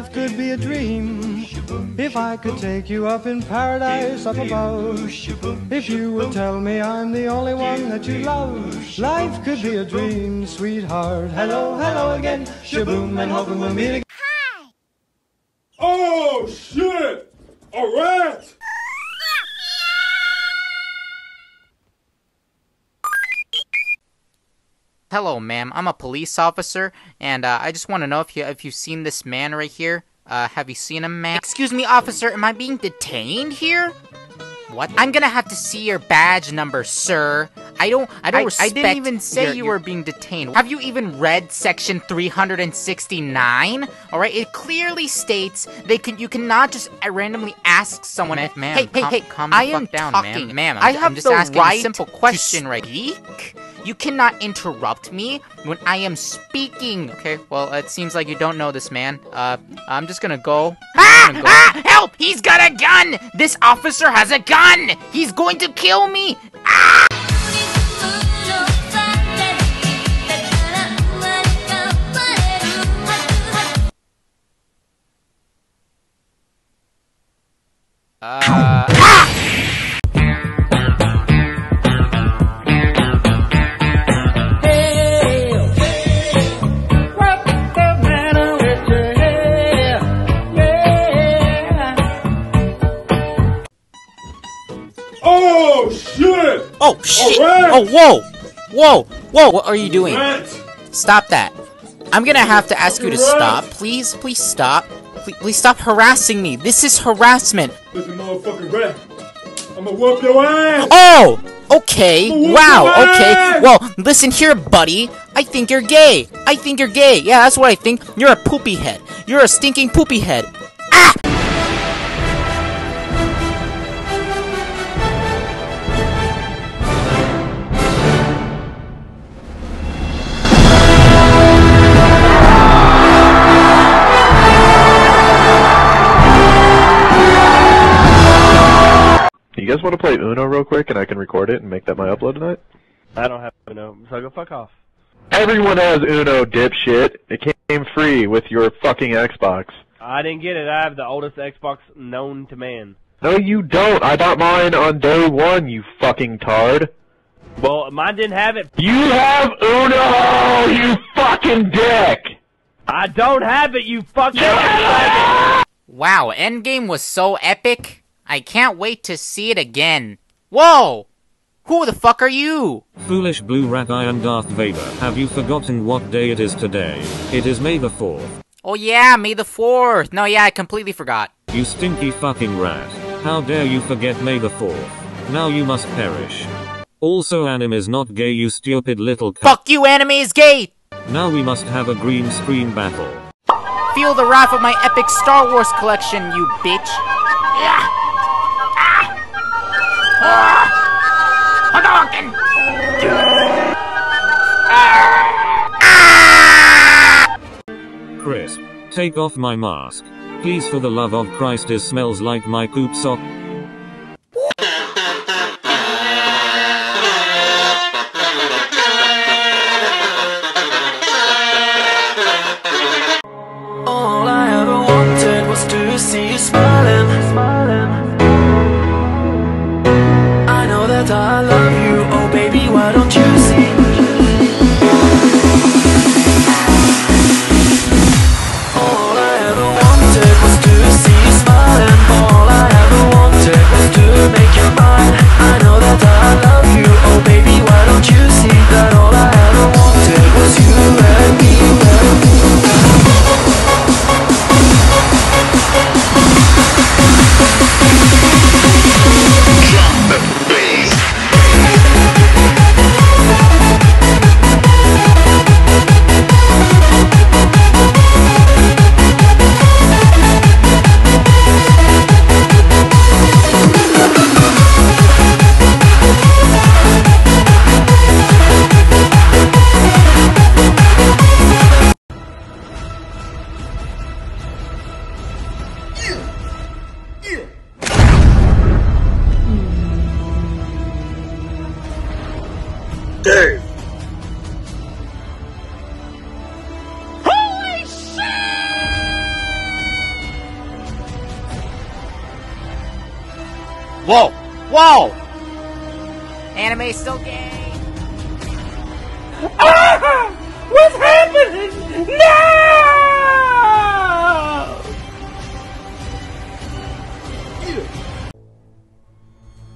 life could be a dream. If I could take you up in paradise up above. If you would tell me I'm the only one that you love. Life could be a dream, sweetheart. Hello, hello again. Shaboom and hoping we'll meet again. Hello, ma'am. I'm a police officer, and uh, I just want to know if you if you've seen this man right here. Uh, have you seen him, ma'am? Excuse me, officer. Am I being detained here? What? I'm gonna have to see your badge number, sir. I don't. I don't. I, I didn't even say your- you your- were being detained. Have you even read section 369? All right. It clearly states they can. You cannot just randomly ask someone. Ma- ma'am, hey, hey, calm- hey! calm I am down, talking, ma'am. ma'am. I'm, I have I'm just the asking right a simple question, right? Speak. You cannot interrupt me when I am speaking. Okay. Well, it seems like you don't know this man. Uh, I'm just gonna go. I'm gonna go. Ah! Help! He's got a gun! This officer has a gun! He's going to kill me! Uh, Oh shit! oh shit! Oh whoa, whoa, whoa! What are you doing? Stop that! I'm gonna have to ask you to stop. Please, please stop. Please, please stop harassing me. This is harassment. Listen, motherfucking rat. I'ma whoop your ass! Oh! Okay, wow, okay. Well, listen here, buddy. I think you're gay. I think you're gay. Yeah, that's what I think. You're a poopy head. You're a stinking poopy head. Ah! You guys want to play Uno real quick and I can record it and make that my upload tonight? I don't have Uno, so go fuck off. Everyone has Uno, dipshit. It came free with your fucking Xbox. I didn't get it. I have the oldest Xbox known to man. No, you don't. I bought mine on day one, you fucking tard. Well, mine didn't have it. You have Uno, you fucking dick! I don't have it, you fucking. Wow, Endgame was so epic. I can't wait to see it again. Whoa! Who the fuck are you? Foolish blue rat I am Darth Vader. Have you forgotten what day it is today? It is May the 4th. Oh yeah, May the 4th. No, yeah, I completely forgot. You stinky fucking rat. How dare you forget May the 4th? Now you must perish. Also anime is not gay you stupid little c- Fuck you, anime is gay! Now we must have a green screen battle. Feel the wrath of my epic Star Wars collection, you bitch. Chris, take off my mask. Please for the love of Christ it smells like my poop sock. That I love you, Dave. Whoa! Whoa! Anime still gay. Ah! What's happening? No!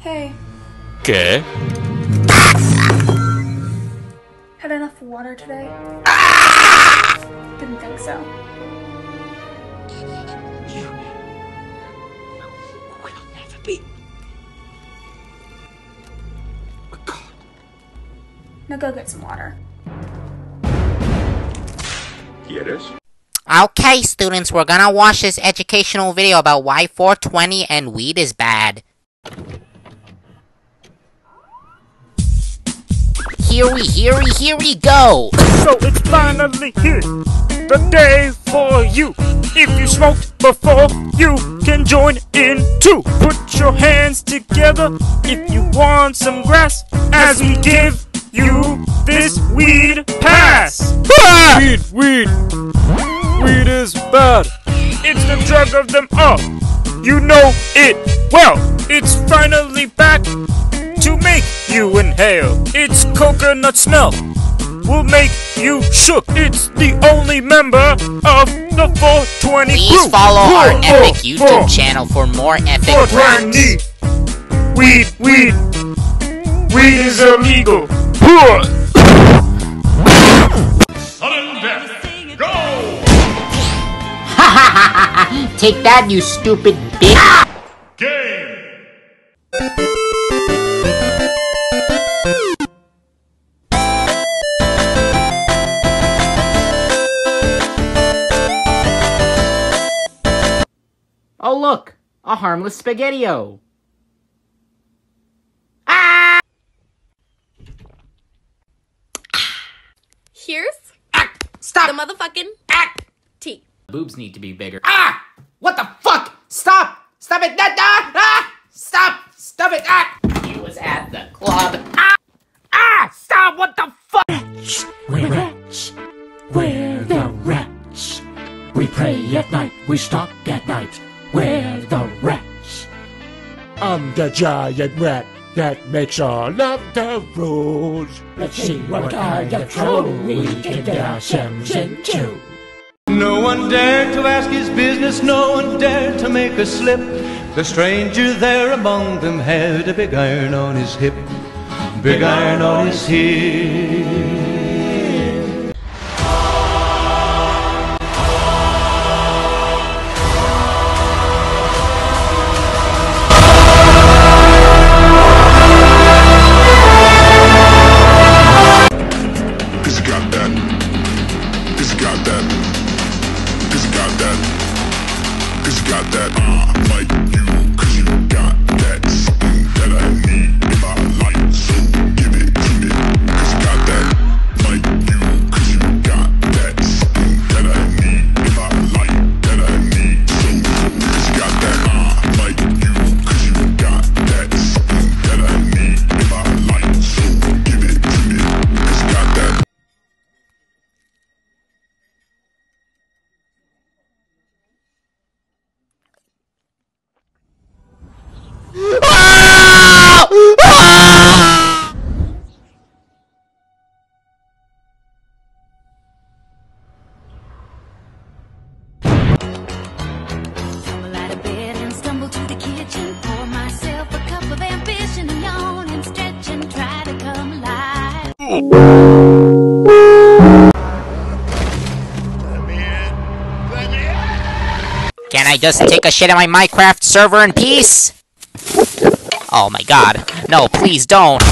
Hey, ¿Qué? Had enough water today? Didn't think so. You will never be a god. Now go get some water. ¿Quieres? Okay, students, we're gonna watch this educational video about why 420 and weed is bad. Here we, here we, here we go! So it's finally here, the day for you. If you smoked before, you can join in too. Put your hands together if you want some grass as we give you this weed pass. Weed, weed, weed is bad. It's the drug of them all. You know it well. It's finally back to make you inhale. It's coconut smell will make you shook. It's the only member of the 420 Please crew. follow our Four, epic YouTube four. channel for more epic rants. 420. Weed, weed, weed is illegal. Sudden death. Go! Take that, you stupid bitch! Harmless spaghettio! Here's Stop! the motherfucking tea. Boobs need to be bigger. Ah! What the fuck? Stop! Stop it! Ah! ah! ah! Stop! Stop it! Ah! He was at the club. Ah! Ah! Stop! What the fuck? We're rats. We're the rats. We pray at night. We stalk at night. The giant rat that makes all of the rules. Let's see what kind of trouble we can get ourselves into. No one dared to ask his business, no one dared to make a slip. The stranger there among them had a big iron on his hip, big iron on his hip. Just take a shit in my Minecraft server in peace? Oh my god. No, please don't.